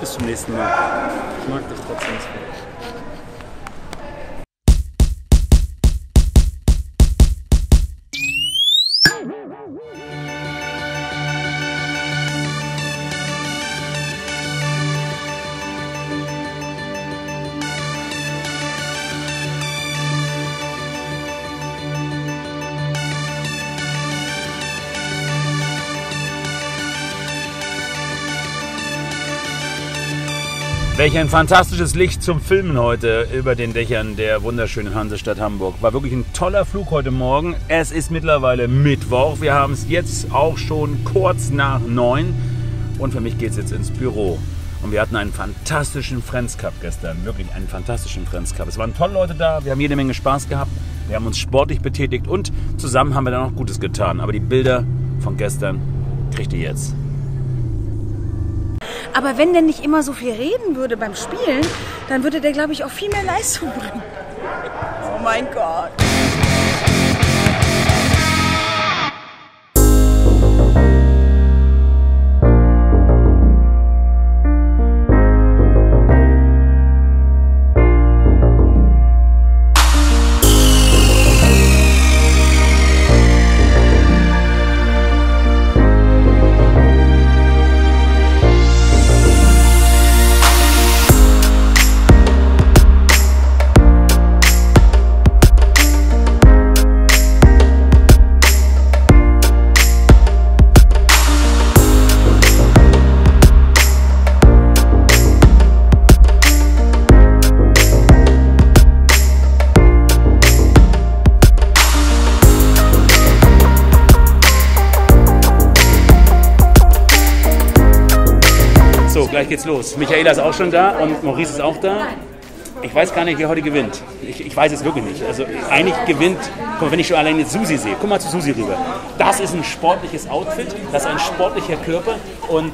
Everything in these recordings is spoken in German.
bis zum nächsten Mal. Ich mag dich trotzdem. Welch ein fantastisches Licht zum Filmen heute über den Dächern der wunderschönen Hansestadt Hamburg. War wirklich ein toller Flug heute Morgen. Es ist mittlerweile Mittwoch. Wir haben es jetzt auch schon kurz nach neun. Und für mich geht es jetzt ins Büro. Und wir hatten einen fantastischen Friends Cup gestern. Wirklich einen fantastischen Friends Cup. Es waren tolle Leute da. Wir haben jede Menge Spaß gehabt. Wir haben uns sportlich betätigt und zusammen haben wir dann auch Gutes getan. Aber die Bilder von gestern kriegt ihr jetzt. Aber wenn der nicht immer so viel reden würde beim Spielen, dann würde der, glaube ich, auch viel mehr Leistung bringen. Oh mein Gott. Geht's los. Michaela ist auch schon da und Maurice ist auch da. Ich weiß gar nicht, wer heute gewinnt. Ich, ich weiß es wirklich nicht. Also eigentlich gewinnt, guck mal, wenn ich schon alleine Susi sehe, guck mal zu Susi rüber. Das ist ein sportliches Outfit, das ist ein sportlicher Körper und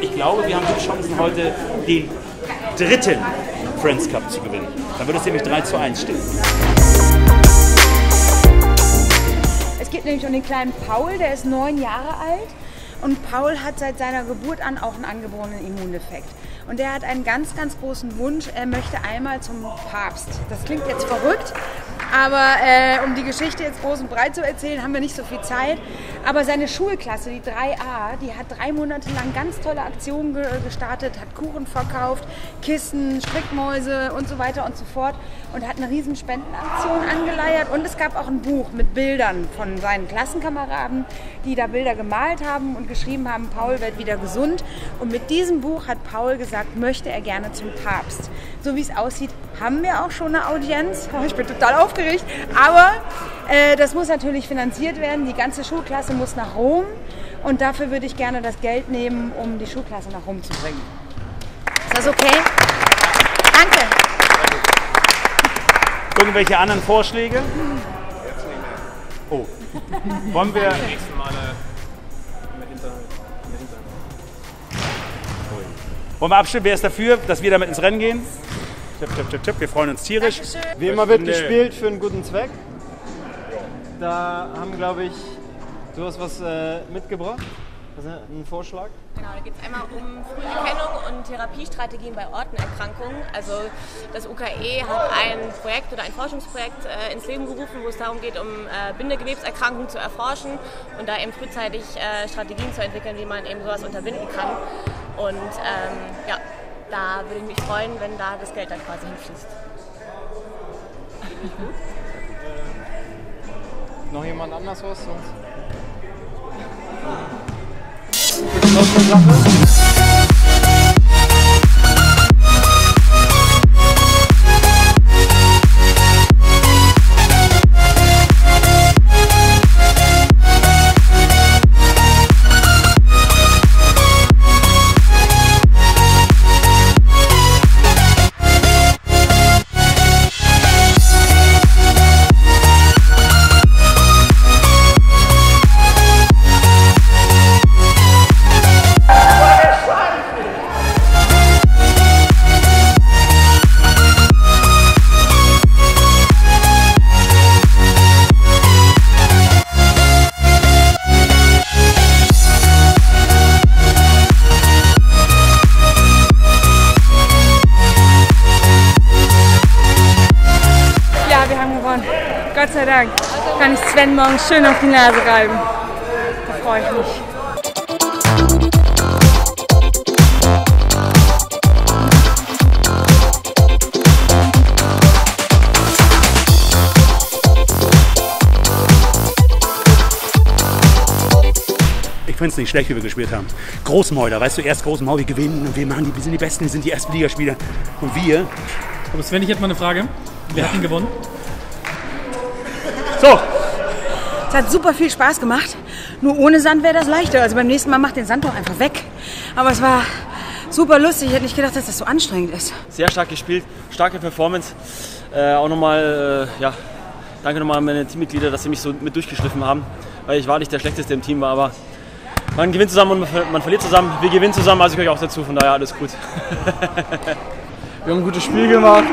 ich glaube, wir haben die Chancen heute den dritten Friends Cup zu gewinnen. Dann würde es nämlich 3 zu 1 stehen. Es geht nämlich um den kleinen Paul, der ist neun Jahre alt. Und Paul hat seit seiner Geburt an auch einen angeborenen Immuneffekt. Und er hat einen ganz, ganz großen Wunsch. Er möchte einmal zum Papst. Das klingt jetzt verrückt, aber äh, um die Geschichte jetzt groß und breit zu erzählen, haben wir nicht so viel Zeit. Aber seine Schulklasse, die 3a, die hat drei Monate lang ganz tolle Aktionen ge gestartet, hat Kuchen verkauft, Kissen, Strickmäuse und so weiter und so fort und hat eine riesen Spendenaktion angeleiert. Und es gab auch ein Buch mit Bildern von seinen Klassenkameraden, die da Bilder gemalt haben und geschrieben haben, Paul wird wieder gesund. Und mit diesem Buch hat Paul gesagt, möchte er gerne zum Papst. So wie es aussieht, haben wir auch schon eine Audienz. Ich bin total aufgeregt. Aber äh, das muss natürlich finanziert werden. Die ganze Schulklasse muss nach Rom. Und dafür würde ich gerne das Geld nehmen, um die Schulklasse nach Rom zu bringen. Ist das okay? Danke. Irgendwelche anderen Vorschläge? Oh. Wollen wir. Wollen wir abstimmen? Wer ist dafür, dass wir damit ins Rennen gehen? Tipp, tipp, tipp, tipp. Wir freuen uns tierisch. Wie immer wird gespielt für einen guten Zweck. Da haben, glaube ich, du hast was äh, mitgebracht. Was ist ein Vorschlag? Genau, da geht es einmal um Früherkennung und Therapiestrategien bei Ortenerkrankungen. Also das UKE hat ein Projekt oder ein Forschungsprojekt äh, ins Leben gerufen, wo es darum geht, um äh, Bindegewebserkrankungen zu erforschen und da eben frühzeitig äh, Strategien zu entwickeln, wie man eben sowas unterbinden kann. Und ähm, ja, da würde ich mich freuen, wenn da das Geld dann quasi hinfließt. Noch jemand anders was? Sonst? Noch eine Sache? Kann ich Sven morgen schön auf die Nase reiben. Da freue ich mich. Ich finde es nicht schlecht, wie wir gespielt haben. Großmäuler, weißt du, erst Großmaul, wir gewinnen und wir, machen die, wir sind die Besten, wir sind die ersten Ligaspieler. Und wir, Aber Sven, ich hätte mal eine Frage. Wer hat ihn gewonnen? So, Es hat super viel Spaß gemacht. Nur ohne Sand wäre das leichter. Also beim nächsten Mal macht den Sand doch einfach weg. Aber es war super lustig. Ich hätte nicht gedacht, dass das so anstrengend ist. sehr stark gespielt, starke Performance. Äh, auch nochmal, äh, ja, danke nochmal an meine Teammitglieder, dass sie mich so mit durchgeschliffen haben, weil ich war nicht der Schlechteste im Team war, aber man gewinnt zusammen und man ver- man verliert zusammen. Wir gewinnen zusammen, also gehöre ich auch dazu, von daher alles gut. Wir haben ein gutes Spiel gemacht,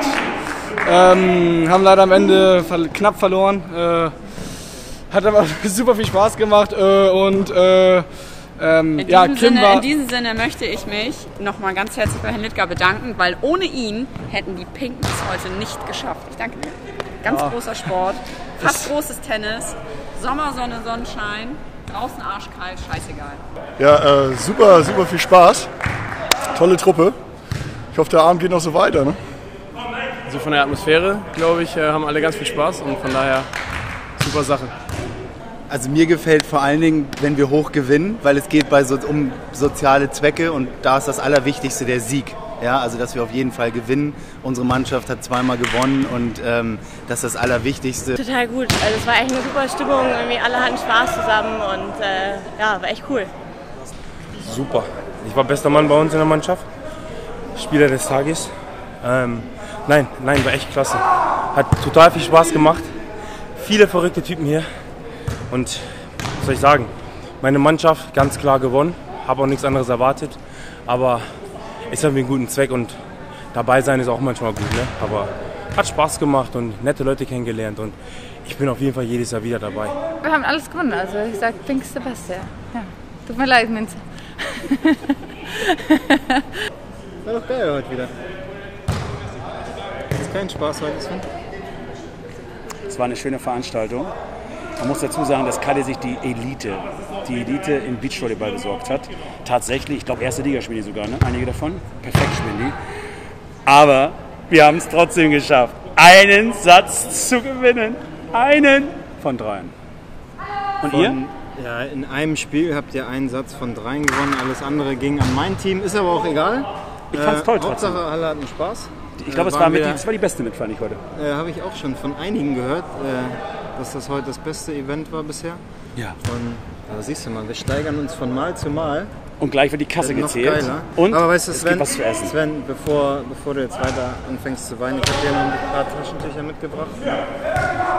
ähm, haben leider am Ende ver knapp verloren. Äh, hat aber super viel Spaß gemacht äh, und äh, ähm, In, ja, diesem Sinne, war in diesem Sinne möchte ich mich nochmal ganz herzlich bei Herrn Littger bedanken, weil ohne ihn hätten die Pinken es heute nicht geschafft. Ich danke dir. Ganz großer Sport, fast großes Tennis, Sommer, Sonne, Sonnenschein, draußen arschkalt, scheißegal. Ja, äh, super, super viel Spaß. Tolle Truppe. Ich hoffe, der Abend geht noch so weiter. Ne? Also von der Atmosphäre, glaube ich, äh, haben alle ganz viel Spaß und von daher super Sache. Also mir gefällt vor allen Dingen, wenn wir hoch gewinnen, weil es geht bei so, um soziale Zwecke und da ist das Allerwichtigste der Sieg. Ja, also dass wir auf jeden Fall gewinnen. Unsere Mannschaft hat zweimal gewonnen und ähm, das ist das Allerwichtigste. Total gut. Also es war echt eine super Stimmung. Irgendwie alle hatten Spaß zusammen und äh, ja, war echt cool. Super. Ich war bester Mann bei uns in der Mannschaft. Spieler des Tages. Ähm, nein, nein, war echt klasse. Hat total viel Spaß gemacht. Viele verrückte Typen hier. Und was soll ich sagen? Meine Mannschaft ganz klar gewonnen. Habe auch nichts anderes erwartet. Aber es hat mir einen guten Zweck und dabei sein ist auch manchmal gut. Ne? Aber hat Spaß gemacht und nette Leute kennengelernt. Und ich bin auf jeden Fall jedes Jahr wieder dabei. Wir haben alles gewonnen. Also ich sage, Pink ist der Beste. Ja. Tut mir leid, Minze. War doch geil heute wieder. Kein Spaß heute, Sven? es war eine schöne Veranstaltung. Man muss dazu sagen, dass Kalle sich die Elite, die Elite im Beachvolleyball besorgt hat. Tatsächlich, ich glaube, erste Liga spielen die sogar, ne? einige davon. Perfekt spielen die. Aber wir haben es trotzdem geschafft, einen Satz zu gewinnen. Einen von dreien. Und ihr? Von, ja, in einem Spiel habt ihr einen Satz von dreien gewonnen, alles andere ging an mein Team. Ist aber auch egal. Ich fand's toll trotzdem. Hauptsache alle hatten Spaß. Ich glaube, es Äh, war, waren mit das war die beste mit, fand ich heute. Äh, Habe ich auch schon von einigen gehört, äh, dass das heute das beste Event war bisher. Ja. Und da siehst du mal, wir steigern uns von Mal zu Mal. Und gleich wird die Kasse Wird gezählt. geiler. Und Aber weißt du, es Sven, gibt was zu essen. Sven bevor, bevor du jetzt weiter anfängst zu weinen, ich habe dir noch ein paar Taschentücher mitgebracht.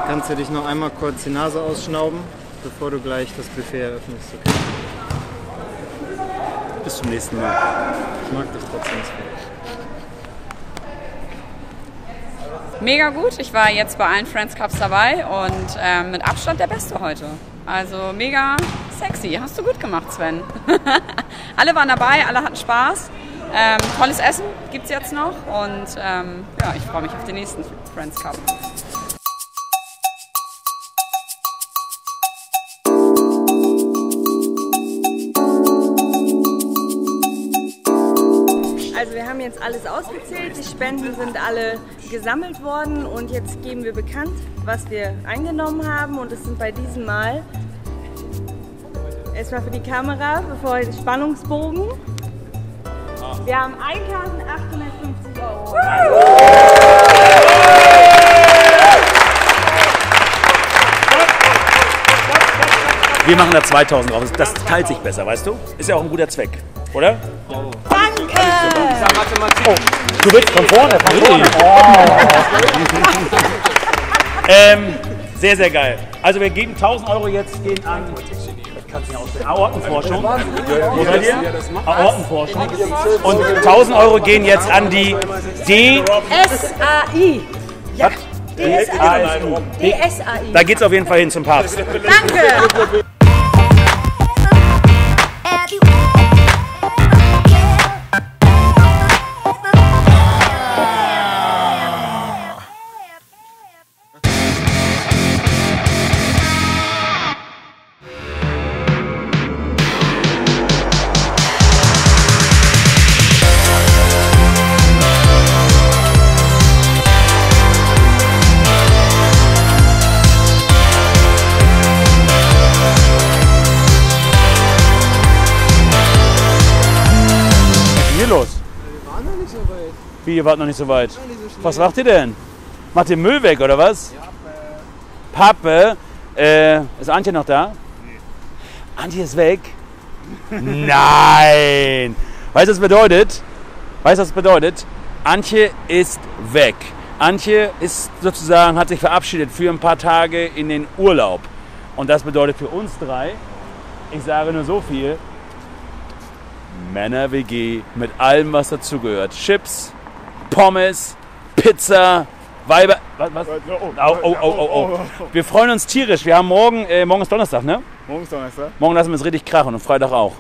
Kannst du dich noch einmal kurz die Nase ausschnauben, bevor du gleich das Buffet eröffnest. Okay? Bis zum nächsten Mal. Ich mag das trotzdem. Sven. Mega gut. Ich war jetzt bei allen Friends Cups dabei und ähm, mit Abstand der Beste heute. Also mega sexy. Hast du gut gemacht, Sven. alle waren dabei, alle hatten Spaß. Ähm, tolles Essen gibt es jetzt noch und ähm, ja, ich freue mich auf den nächsten Friends Cup. Alles ausgezählt, die Spenden sind alle gesammelt worden und jetzt geben wir bekannt, was wir eingenommen haben und es sind bei diesem Mal erstmal für die Kamera, bevor den Spannungsbogen. Wir haben 1850 Euro. Wir machen da 2000 drauf. Das teilt sich besser, weißt du? Ist ja auch ein guter Zweck, oder? Danke! Du willst von vorne, von vorne. ähm, sehr, sehr geil. Also wir geben 1000 Euro jetzt gehen an nicht. Aortenforschung. Wo seid ihr? Aortenforschung. Und 1000 Euro gehen jetzt an die D. SAI. Ja, DSAI. DSAI. Da geht's auf jeden Fall hin zum Papst. Danke! Hier los? Wir waren noch nicht so weit. Wie, ihr wart noch nicht so weit? nicht so. Was macht ihr denn? Macht ihr Müll weg oder was? Pappe. Äh, ist Antje noch da? Antje ist weg? Nein! Weißt du, was das bedeutet? Weißt du, was das bedeutet? Antje ist weg. Antje ist sozusagen, hat sich verabschiedet für ein paar Tage in den Urlaub. Und das bedeutet für uns drei, ich sage nur so viel, Männer-WG mit allem, was dazugehört. Chips, Pommes, Pizza, Weiber. Was? was? Oh, oh, oh, oh. Wir freuen uns tierisch. Wir haben morgen, äh, morgen ist Donnerstag, ne? Morgen ist Donnerstag. Morgen lassen wir es richtig krachen und Freitag auch.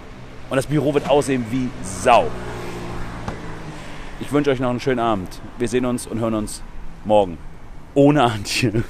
Und das Büro wird aussehen wie Sau. Ich wünsche euch noch einen schönen Abend. Wir sehen uns und hören uns morgen. Ohne Antje.